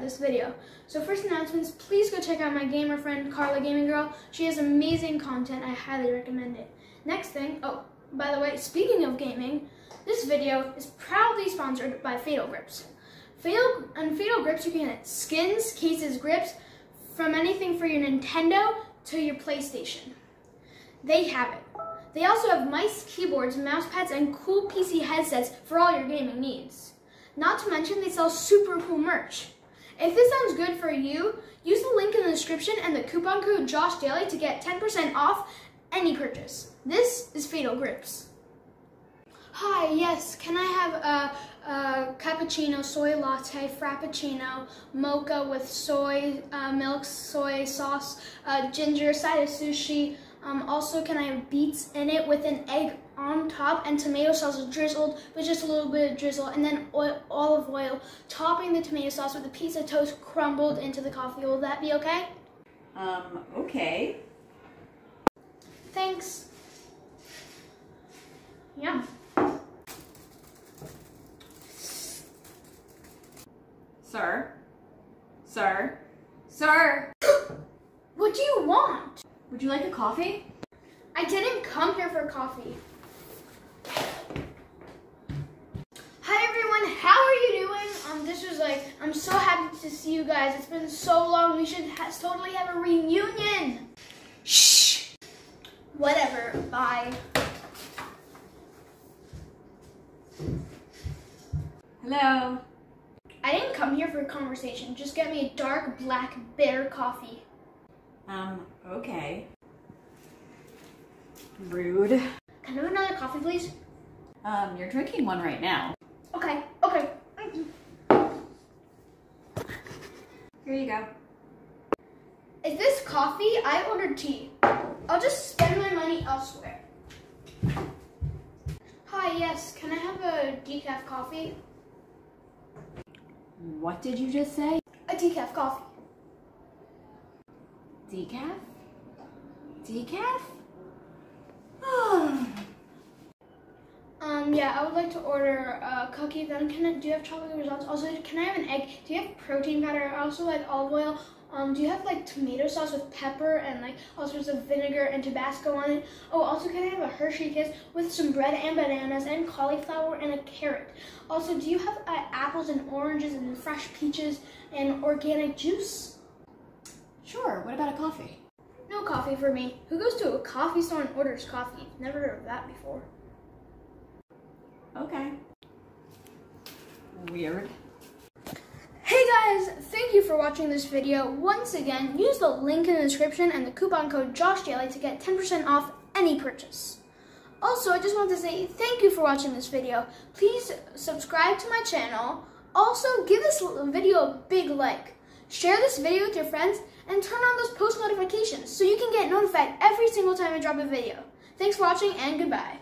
this video. So first announcements, please go check out my gamer friend Carla Gaming Girl. She has amazing content. I highly recommend it. Next thing, oh, by the way, speaking of gaming, this video is proudly sponsored by Fatal Grips. Fatal, on Fatal Grips, you can get skins, cases, grips from anything for your Nintendo to your PlayStation. They have it. They also have mice, keyboards, mouse pads, and cool PC headsets for all your gaming needs. Not to mention, they sell super cool merch. If this sounds good for you, use the link in the description and the coupon code Josh Daily to get 10% off any purchase. This is Fatal Grips. Hi, yes, can I have a, a cappuccino, soy latte, frappuccino, mocha with soy uh, milk, soy sauce, uh, ginger, side of sushi. Um, also, can I have beets in it with an egg on top and tomato sauce drizzled with just a little bit of drizzle and then oil, olive oil topping the tomato sauce with a piece of toast crumbled into the coffee. Will that be okay? Um, okay. Thanks. Yeah. Sir? Sir? Sir? What do you want? Would you like a coffee? I didn't come here for coffee. Hi everyone, how are you doing? Um, this was like, I'm so happy to see you guys. It's been so long. We should ha totally have a reunion. Shh. Whatever. Bye. Hello? I didn't come here for a conversation. Just get me a dark, black, bitter coffee. Um, okay. Rude. Can I have another coffee, please? Um, you're drinking one right now. Okay, okay. Here you go. Is this coffee? I ordered tea. I'll just spend my money elsewhere. Hi, yes. Can I have a decaf coffee? What did you just say? A decaf coffee. Decaf? Decaf? Um, yeah, I would like to order a cookie. Then can I, do you have chocolate results? Also, can I have an egg? Do you have protein powder? I also like olive oil. Um, do you have like tomato sauce with pepper and like all sorts of vinegar and Tabasco on it? Oh, also can I have a Hershey Kiss with some bread and bananas and cauliflower and a carrot? Also, do you have uh, apples and oranges and fresh peaches and organic juice? Sure, what about a coffee? No coffee for me. Who goes to a coffee store and orders coffee? Never heard of that before. Okay. Weird. Hey guys, thank you for watching this video. Once again, use the link in the description and the coupon code JoshDaily to get 10% off any purchase. Also, I just want to say thank you for watching this video. Please subscribe to my channel. Also, give this video a big like. Share this video with your friends and turn on those post notifications so you can get notified every single time I drop a video. Thanks for watching and goodbye.